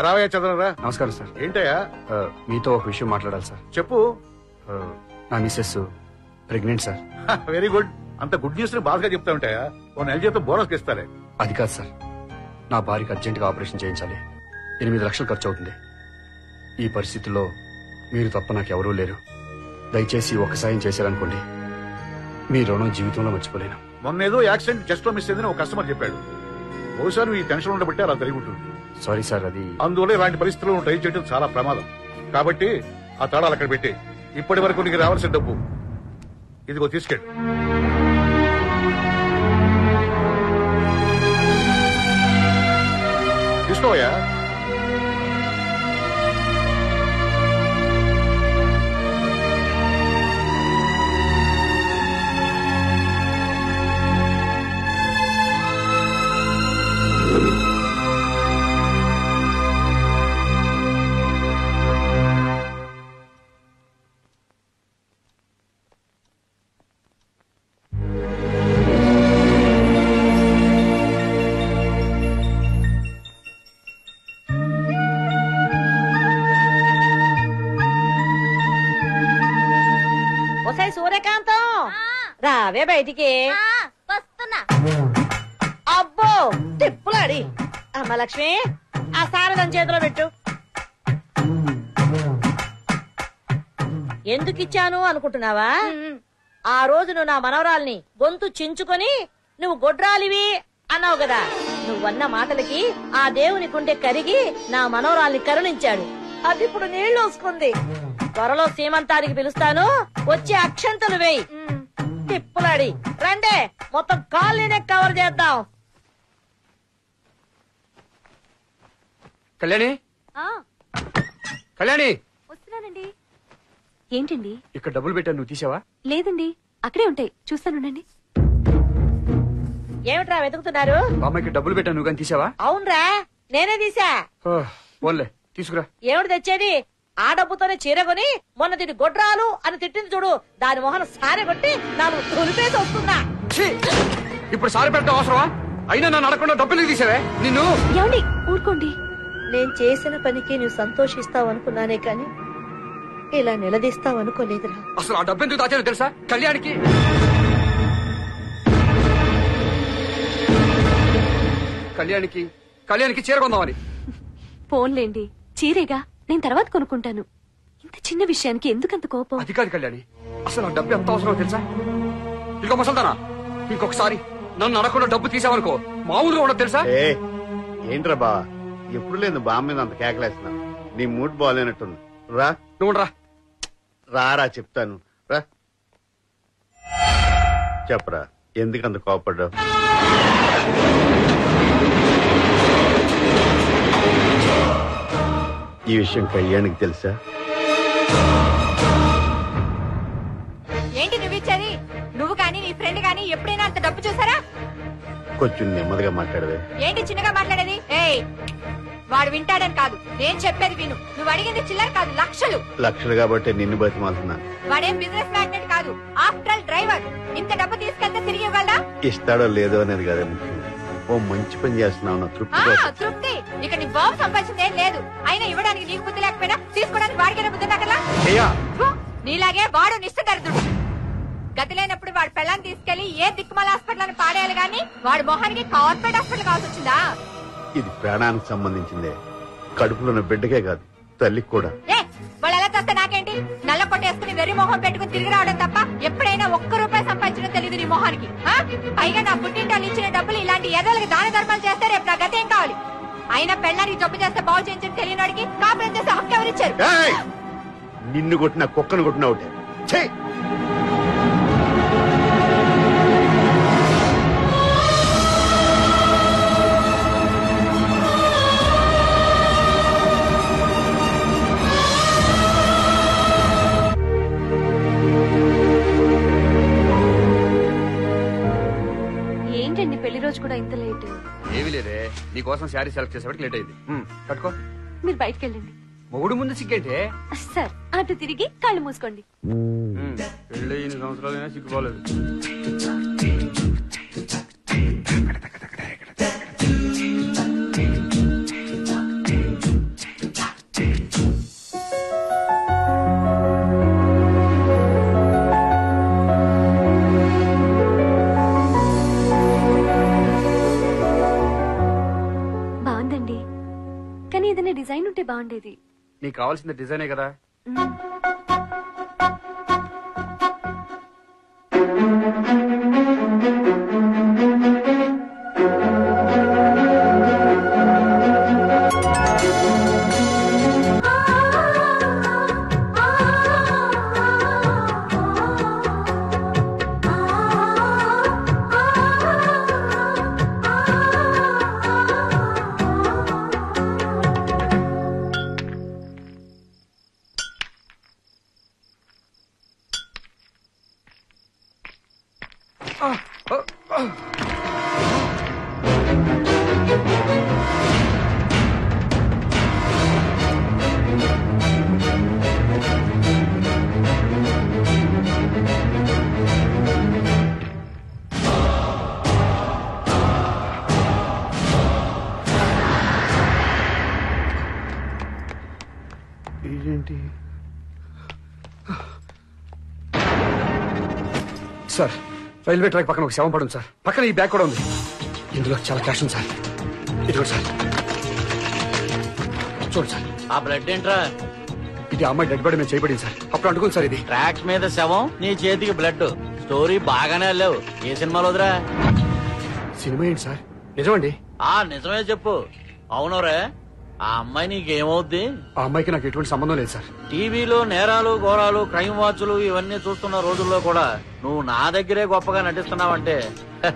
రావయ్య చదవరా నమస్కారం సార్. ఏంటయ్యా? ఆ, మీతో ఒక విషయం మాట్లాడాలి సార్. చెప్పు. ఆ, నా Mrs pregnant sir. Very good. అంత గుడ్ న్యూస్ని బాగా చెప్తా ఉంటాయా ఓ నెల జీతం బోనస్ ఇస్తారే అది కాదు సార్. నా భార్యకి అర్జెంటుగా ఆపరేషన్ చేయించాలి. ఎనిమిది లక్షలు ఖర్చు అవుతుంది ఈ పరిస్థితుల్లో మీరు తప్ప నాకు ఎవరూ లేరు. దయచేసి ఒక సాయం చేశారనుకోండి. మీ రుణం జీవితంలో మర్చిపోలేను. మొన్న ఏదో యాక్సిడెంట్ జస్ట్లో మిస్ అయిందని ఒక కస్టమర్ చెప్పాడు. బహుశా నువ్వు ఈ టెన్షన్ ఉండబట్టి అలా జరిగి ఉంటుంది. సారీ సార్ అది అందువల్ల ఇలాంటి పరిస్థితులను ట్రై చేయడం చాలా ప్రమాదం. కాబట్టి ఆ తాళాలు అక్కడ పెట్టి ఇప్పటి వరకు నీకు రావాల్సిన డబ్బు. ఇదిగో తీసుకెళ్ళి. తీసుకోవయ్యా. రావే బయటికి. వస్తున్నా. అబ్బో తిప్పులాడి. అమ్మ లక్ష్మి ఆ సారథం చేతిలో పెట్టు. ఎందుకు ఇచ్చాను అనుకుంటున్నావా ఆ రోజు నువ్వు నా మనవరాల్ని గొంతు చించుకొని నువ్వు గొడ్రాలివి అన్నావు కదా. నువ్వన్న మాటలకి ఆ దేవుని కుండె కరిగి నా మనవరాల్ని కరుణించాడు. అది ఇప్పుడు నీళ్ళు వస్తుంది. త్వరలో సీమంతానికి పిలుస్తాను. వచ్చి అక్షంతలు వేయి. తిప్పులాడి. రండే మొత్తం కాలనీనే కవర్ చేద్దాం. కళ్యాణి? కళ్యాణి? వస్తున్నానండి. ఏంటండి? ఇక్కడ డబ్బులు పెట్టాను నువ్వు తీసావా? లేదండి అక్కడే ఉంటాయి. చూస్తానుండండి ఏమిట్రా వెతుకుతున్నారు? బామ్మకి డబ్బులు పెట్టాను నువ్వు కానీ తీసావా? అవునరా నేనే తీసా. తీసుకురా. ఏమిటి తెచ్చేది? ఆ డబ్బుతోనే చీర కొని మొన్న దీని గొడ్రాలు అని తిట్టింది చూడు. దాని మొహన సారె కొట్టి నాలుగు తొలిపేసి వస్తున్నా. ఛీ! ఇప్పుడు సారి పెట్టడం అవసరమా? అయినా నన్ను అడగకుండా డబ్బులు తీసావే? నిన్ను? ఏమండి? ఊరుకోండి. నేను చేసిన పనికి నువ్వు సంతోషిస్తావు అనుకున్నానే కాని ఇలా నిలదీస్తావు అనుకోలేదురా. అసలు ఆ డబ్బు ఎందుకు దాచానో తెలుసా? కళ్యాణికి. కళ్యాణికి. కళ్యాణికి చీర కొందామని. ఫోన్లేండి. చీరేగా? నేను తర్వాత కొనుక్కుంటాను. ఇంత చిన్న విషయానికి ఎందుకంత కోపం? అది కాదు కళ్యాణి. అసలు ఆ డబ్బు ఎంత అవసరమో తెలుసా? ఇంకో ముసల్దానా ఇంకొకసారి నన్ను అడగకుండా డబ్బు తీసావనుకో మామూలుగా ఉండదు తెలుసా? ఏ ఏంట్రా బా ఎప్పుడు లేదు బామ్మ మీద అంత కేకలేస్తున్నా నీ మూడ్ బాగాలేనట్టుంది. రా. నువ్వు రా రారా చెప్తాను. రా. చెప్పరా ఎందుకు అంత కోపడ్డావు? ఈ విషయం కళ్యాణికి తెలుసా? ఏంటి నువ్వు ఇచ్చేది నువ్వు కానీ నీ ఫ్రెండ్ కానీ ఎప్పుడైనా అంత డబ్బు చూసారా? కొంచెం నెమ్మదిగా మాట్లాడవే. ఏంటి చిన్నగా మాట్లాడేది? ఏయ్ వాడు వింటాడని కాదు. నేను చెప్పేది విను. నువ్వు అడిగింది చిల్లర కాదు లక్షలు. లక్షలు కాబట్టి నిన్ను బతిమాలుతున్నాను వాడేం బిజినెస్ మ్యాగ్నెట్ కాదు. ఆఫ్టర్ ఆల్ డ్రైవర్ ఇంత డబ్బు తీసుకెళ్తే తిరిగి ఇవ్వగలరా ఇస్తాడో లేదో అనేది కదా ఓ మంచి పని చేస్తున్నావు నా తృప్తి కోసం. తృప్తి ఇక నీ బాబు సంపాదించింది ఏం లేదు. అయినా ఇవ్వడానికి నీకు బుద్ధి లేకపోయినా తీసుకోవడానికి వాడికైనా బుద్ధి ఫు, నీలాగే వాడు నిశ్చితరుదుడు గతి లేనప్పుడు వాడు పెళ్ళాన్ని తీసుకెళ్ళి ఏ దిక్కుమాల హాస్పిటల్ పాడేయాలి గాని వాడి మొహానికి కార్పొరేట్ హాస్పిటల్ కావాల్సి వచ్చిందా? ఇది ప్రాణానికి సంబంధించిందే. కడుపులో బిడ్డకే కాదు తల్లికి కూడా. వాళ్ళు ఎలా చేస్తే నాకేంటి? నల్ల కొట్టేసుకుని వెర్రి మొహం పెట్టుకుని తిరిగి రావడం తప్ప ఎప్పుడైనా ఒక్క రూపాయి సంపాదించడం తెలియదు నీ మొహానికి? పైగా నా పుట్టింటాలు ఇచ్చిన డబ్బులు ఇలాంటి ఎదలకి దాన ధర్మాలు చేస్తే రేపు నా గతి ఏం కావాలి? అయినా పెళ్ళానికి జబ్బు చేస్తే బాగు చేయించని తెలియని వాడికి కాపురం చేస్తే హక్కు ఎవరిచ్చారు? నిన్ను కొట్టిన కుక్కను కొట్టిన ఒకటే నీకోసం శారీ సెలెక్ట్ చేసేవాడికి లేట్ అయింది. ఉమ్, కట్టుకో మీరు బయటికి వెళ్ళండి మొగుడు ముందు సిగ్గేంటే? సార్ అటు తిరిగి కళ్ళు మూసుకోండి. పెళ్ళి ఇన్ని సంవత్సరాలైనా సిగ్గుపోలేదు. బాగుండేది. నీకు కావాల్సిన డిజైనే కదా? ఇదేంటి? సార్ రైల్వే ట్రాక్ పక్కన ఒక శవం పడుంది సార్. పక్కన ఈ బ్యాగ్ కూడా ఉంది. ఇందులో చాలా క్యాష్ ఉంది సార్. ఇదిగో సార్. చూడండి సార్. ఆ బ్లడ్ ఏంట్రా? ఇది అమ్మాయి డెడ్ బాడీ మీద చేయబడింది సార్. అప్పుడు అంటుకుంది సార్ ఇది. ట్రాక్ మీద శవం నీ చేతికి బ్లడ్ స్టోరీ బాగానే వెళ్ళావు ఏ సినిమాలో వదిరా? సినిమా ఏంటి సార్? నిజమండి. ఆ నిజమే చెప్పు. అవునరే? ఆ అమ్మాయి నీకేమవుద్ది? ఆ అమ్మాయికి నాకు ఎటువంటి సంబంధం లేదు సార్. టీవీలో నేరాలు ఘోరాలు క్రైమ్ వాచ్లు ఇవన్నీ చూస్తున్న రోజుల్లో కూడా నువ్వు నా దగ్గరే గొప్పగా నటిస్తున్నావంటే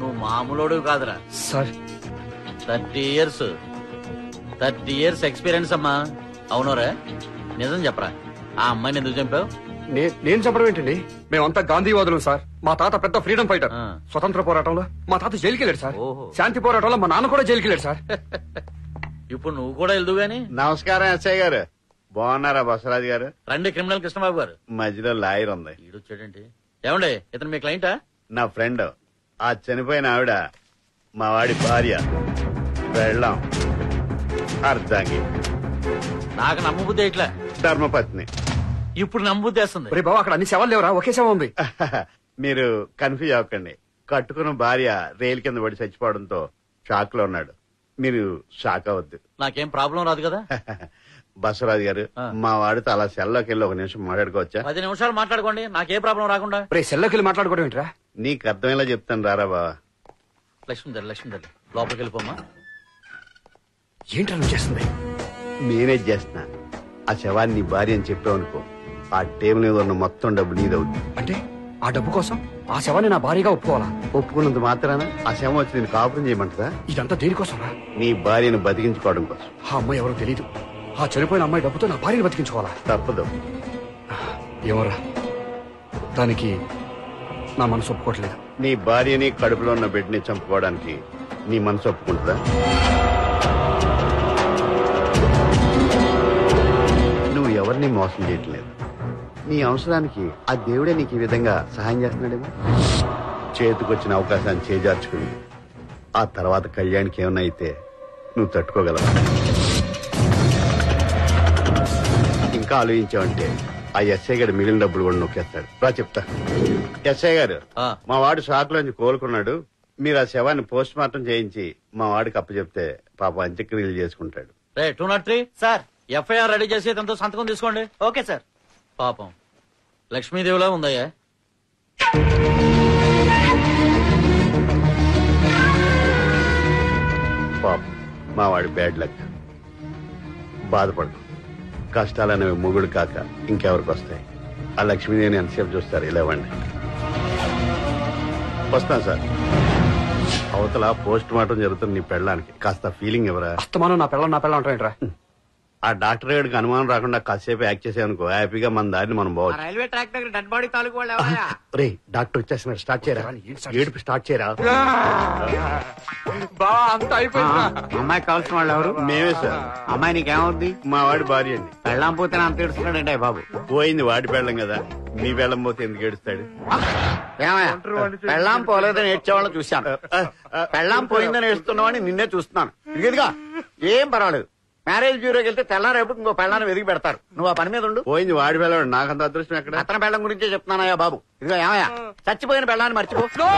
నువ్వు మామూలోడు కాదురా. Sir. Thirty years. Thirty years experience అమ్మా. అవునరే? నిజం చెప్పరా? ఆ అమ్మాయిని ఎందుకు చంపావు? నే- నేను చెప్పడం ఏంటండి? మేమంతా గాంధీవాదులం సార్. మా తాత పెద్ద ఫ్రీడమ్ ఫైటర్. ఆ. స్వతంత్ర పోరాటంలో మా తాత జైలుకి వెళ్ళాడు సార్. ఓహో. శాంతి పోరాటంలో మా నాన్న కూడా జైలుకి వెళ్ళాడు సార్. ఇప్పుడు నువ్వు కూడా వెళ్దు గాని? నమస్కారం ఎస్ఐ గారు. బాగున్నారా బసరాజు గారు? రండి క్రిమినల్ కృష్ణబాబు గారు. మధ్యలో లాయర్ ఉంది. ఈడొచ్చాడేంటి ఏమండి ఇతను మీ క్లయింటా? నా ఫ్రెండ్. ఆ చనిపోయిన ఆవిడ మా వాడి భార్య. వెళ్ళాం. అర్ధాంగి. నాకు నమ్మబుద్ధి ఇట్లా ధర్మపత్ని. ఇప్పుడు నమ్మబుద్ధి వేస్తుంది. రే బాబు అక్కడ అన్ని శవాలు లేవరా? ఒకే శవం ఉంది. మీరు కన్ఫ్యూజ్ అవ్వకండి. కట్టుకున్న భార్య రైలు కింద పడి చచ్చిపోవడంతో షాక్లో ఉన్నాడు. మీరు షాక్ అవ్వద్దు. నాకేం ప్రాబ్లం రాదు కదా? బసవరాజు గారు. మా వాడితో అలా సెల్లోకి వెళ్ళి ఒక నిమిషం మాట్లాడుకోవచ్చా? పది నిమిషాలు మాట్లాడుకోండి నాకే ప్రాబ్లం రాకుండా. రే సెల్లోకి వెళ్ళి మాట్లాడుకోవడం ఏంట్రా? నీకు అర్థమయ్యేలా చెప్తాను రారా బావా. లక్ష్మీధర్ లక్ష్మీధర్ లోపలికి వెళ్ళిపోమ్మా. ఏంట్రా నువ్వు చేస్తుంది? మేనేజ్ చేస్తున్నా. ఆ శవాన్ని నీ భార్య అని చెప్పావనుకో ఆ టేబుల్ మీద ఉన్న మొత్తం డబ్బు నీదవుద్ది. అంటే? ఆ డబ్బు కోసం ఆ శవాన్ని నా భారీగా ఒప్పుకోవాలా? ఒప్పుకున్నంత మాత్రాన ఆ శవం వచ్చి నేను కాపురం చేయమంటదా? ఇదంతా దేనికోసం నీ భార్యను బతికించుకోవడం కోసం. ఆ అమ్మాయి ఎవరో తెలియదు ఆ చనిపోయిన అమ్మాయి డబ్బుతో నా భార్యని బతికించుకోవాలా? తప్పదు. ఏమోరా. దానికి నా మనసు ఒప్పుకోవట్లేదు. నీ భార్యని కడుపులో ఉన్న బిడ్డని చంపుకోవడానికి నీ మనసు ఒప్పుకుంటుందా? నువ్వు ఎవరిని మోసం చేయట్లేదు. నీ అవసరానికి ఆ దేవుడే నీకు ఈ విధంగా సహాయం చేస్తున్నాడేమో. చేతికొచ్చిన అవకాశాన్ని చేజార్చుకుని ఆ తర్వాత కళ్యాణ్కి ఏమన్నా అయితే నువ్వు తట్టుకోగలవా? ఇంకా ఆలోచించావంటే ఆ ఎస్ఐ గారు మిగిలిన డబ్బులు కూడా నొక్కేస్తాడు. రా చెప్తా. ఎస్ఐ గారు. మా వాడు షాక్ లోంచి కోలుకున్నాడు. మీరు ఆ శవాన్ని పోస్ట్ మార్టం చేయించి మా వాడికి అప్పచెప్తే పాప అంత్యక్రియలు చేసుకుంటాడు. రే two not three sir. FIR ready చేసి సంతకం తీసుకోండి. Okay sir. పాపం. లక్ష్మీదేవిలా ఉందయ్యా. పాప. మా వాడి బ్యాడ్ లక్. బాధపడు కష్టాలనేవి మొగుడు కాక ఇంకెవరికి వస్తాయి? ఆ లక్ష్మీదేవిని ఎంతసేపు చూస్తారు? ఇలా ఇవ్వండి. వస్తాను సార్. అవతల పోస్ట్ మార్టం జరుగుతుంది నీ పెళ్ళానికి. కాస్త ఫీలింగ్ ఎవరా అస్తమానం నా పిల్లలు నా పిల్లలు అంటారేంట్రా ఆ డాక్టర్ గారికి అనుమానం రాకుండా కాసేపు యాక్ట్ చేసామనుకో హ్యాపీగా మన దారిని మనం పోవచ్చు రైల్వే ట్రాక్ దగ్గర డెడ్ బాడీ తాలూకు వాళ్ళు ఎవరయ్యా? రే డాక్టర్ వచ్చేస్తున్నారు స్టార్ట్ చేయరా? ఏడుపు స్టార్ట్ చేయరా? అంత అయిపోయింది అమ్మాయి కావాల్సిన వాళ్ళు ఎవరు? మేమే సార్. అమ్మాయి నీకేమవుద్ది? మా వాడి భార్య అండి. పెళ్ళాం పోతే అంత ఏడుస్తున్నాడంటే బాబు. పోయింది వాడి పెళ్ళం కదా. మీ పెళ్ళం పోతే ఎందుకు ఏడుస్తాడు? ఏమయ్య? పెళ్ళాం పోలేదని ఏడ్చేవాళ్ళని చూశాను. పెళ్ళాం పోయిందని ఏడుస్తున్నవాడిని నిన్నే చూస్తున్నాను. ఇదిగా. ఏం పర్వాలేదు. మ్యారేజ్ బ్యూరోకి వెళ్తే తెల్లారేపు ఇంకో పెళ్ళాన్ని వెతికి పెడతారు. నువ్వు ఆ పని మీద ఉండు. పోయింది వాడి పెళ్ళం నాకంత అదృష్టం ఎక్కడ? అతని పెళ్ళం గురించే చెప్తున్నానయ్యా బాబు. ఇదిగో ఏమయ్య? చచ్చిపోయిన పెళ్ళాన్ని మర్చిపో. నా!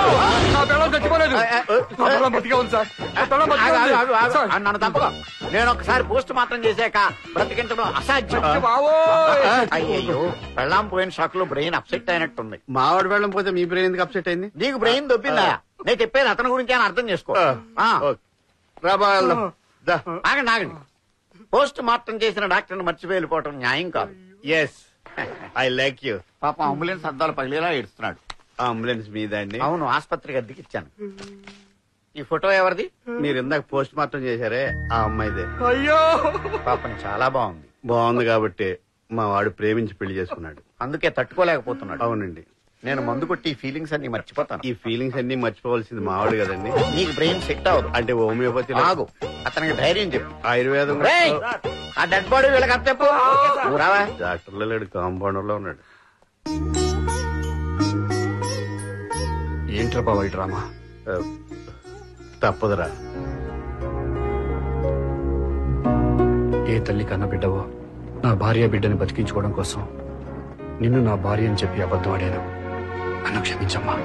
పిల్లలు చచ్చిపోలేదు. ఆ, ఆ, నా పిల్లలు బతికే ఉంది సార్. నా పిల్లలు బతికే ఆగు, ఉంది. ఆగు, ఆగు, సార్, ఆగు. నన్ను తప్పుకో. నేను ఒకసారి పోస్ట్ మార్టం చేశాక బ్రతికించడం అసాధ్యం. బావోయ్. అయ్యో పెళ్ళాం పోయిన షాక్లో బ్రెయిన్ అప్సెట్ అయినట్టుంది. మావాడు వెళ్ళం పోతే మీ బ్రెయిన్ ఎందుకు అప్సెట్ అయింది? నీకు బ్రెయిన్ దొబ్బిందా? నేను చెప్పేది అతని గురించి అని అర్థం చేసుకో. ఆ. ఓకే. రా బా వెళ్దాం. దా. ఆగండి ఆగండి. పోస్ట్ మార్టం చేసిన డాక్టర్ని మర్చిపోయి వెళ్ళిపోవటం న్యాయం కాదు. ఎస్ ఐ లైక్ యూ పాపం అంబులెన్స్ అద్దాలు పగిలేలా ఏడుస్తున్నాడు. అంబులెన్స్ మీద అండి అవును ఆసుపత్రికి అద్దెకిచ్చాను ఈ ఫోటో ఎవరిది? మీరు ఇందాక పోస్ట్ మార్టం చేశారే ఆ అమ్మాయిదే. అయ్యో. పాపం చాలా బాగుంది. బాగుంది కాబట్టి మా వాడు ప్రేమించి పెళ్ళి చేసుకున్నాడు. అందుకే తట్టుకోలేకపోతున్నాడు. అవునండి. నేను మందు కొట్టి ఈ ఫీలింగ్స్ అన్ని మర్చిపోతాను. ఈ ఫీలింగ్స్ అన్ని మర్చిపోవాల్సింది మావాడు కదండి. నీకు బ్రెయిన్ సెట్ అవ్వదు. అంటే హోమియోపతి ఆగు. అతనికి ధైర్యం చెప్పు. ఆయుర్వేదం రేయ్, ఆ డెడ్ బాడీ వీళ్ళకి నువ్వు రావా? డాక్టర్లో లేడు కాంపౌండర్లో ఉన్నాడు. ఏంట్రా ఈ డ్రామా? ఆ, తప్పదురా. ఏ తల్లి కన్న బిడ్డవో నా భార్య బిడ్డని బతికించుకోవడం కోసం నిన్ను నా భార్య అని చెప్పి అబద్ధం ఆడాను. నన్ను క్షమించమ్మా